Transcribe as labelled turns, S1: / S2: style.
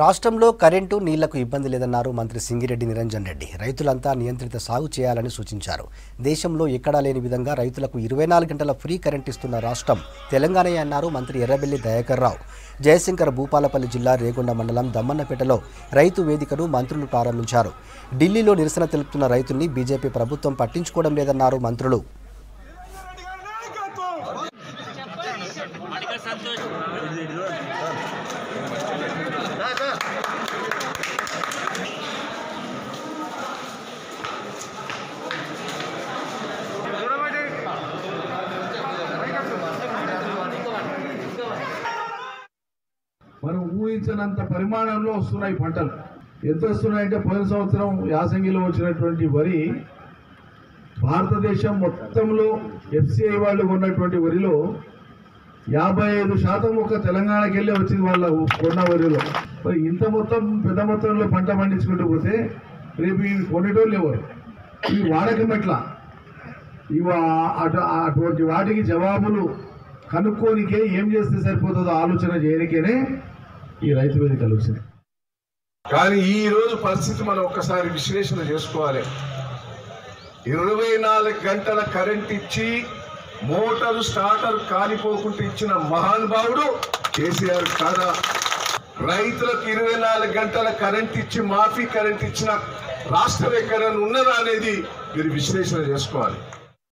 S1: రాష్ట్రంలో కరెంటు నీళ్ళకు ఇబ్బంది లేదన్నారు మంత్రి సింగిరెడ్డి నిరంజన్ రెడ్డి. రైతులంతా నియంత్రిత సాగు చేయాలని సూచించారు. దేశంలో ఎక్కడా లేని విధంగా రైతులకు ఇరవై నాలుగు గంటల ఫ్రీ కరెంట్ ఇస్తున్న రాష్ట్రం తెలంగాణ అన్నారు మంత్రి ఎర్రబెల్లి దయాకర్ రావు జయశంకర్ భూపాలపల్లి జిల్లా రేగొండ మండలం దమ్మన్నపేటలో రైతు వేదికను మంత్రులు ప్రారంభించారు. ఢిల్లీలో నిరసన తెలుపుతున్న రైతుల్ని బీజేపీ ప్రభుత్వం పట్టించుకోవడం లేదన్నారు మంత్రులు.
S2: మనం ఊహించినంత పరిమాణంలో వస్తున్నాయి పంటలు. ఎంత వస్తున్నాయంటే పోయిన సంవత్సరం యాసంగిలో వచ్చినటువంటి వరి భారతదేశం మొత్తంలో ఎఫ్సిఐ వాళ్ళు కొన్నటువంటి వరిలో యాభై ఐదు శాతం ఒక తెలంగాణకి వెళ్ళి వచ్చింది వాళ్ళ కొన్న వరిలో మరి ఇంత మొత్తం పెద్ద మొత్తంలో పంట పండించుకుంటూ పోతే రేపు ఇవి కొనేటోళ్ళు ఎవరు? ఈ వాడకం ఎట్లా ఇవ అటు- అటువంటి వాటికి జవాబులు కనుక్కోనికే ఏం చేస్తే సరిపోతుందో ఆలోచన చేయనికేనే ఈ రైతు వేదికలు కలుగుతుంది.
S3: కానీ ఈ రోజు పరిస్థితి మనం ఒక్కసారి విశ్లేషణ చేసుకోవాలి. ఇరవై నాలుగు గంటల కరెంట్ ఇచ్చి మోటార్ స్టార్టర్ కాలిపోకుండా ఇచ్చిన మహానుభావుడు కేసీఆర్ కాదా? రైతులకు ఇరవై నాలుగు గంటల కరెంట్ ఇచ్చి మాఫీ కరెంట్ ఇచ్చిన రాష్ట్రం ఎక్కడైనా ఉన్నదా అనేది మీరు విశ్లేషణ చేసుకోవాలి.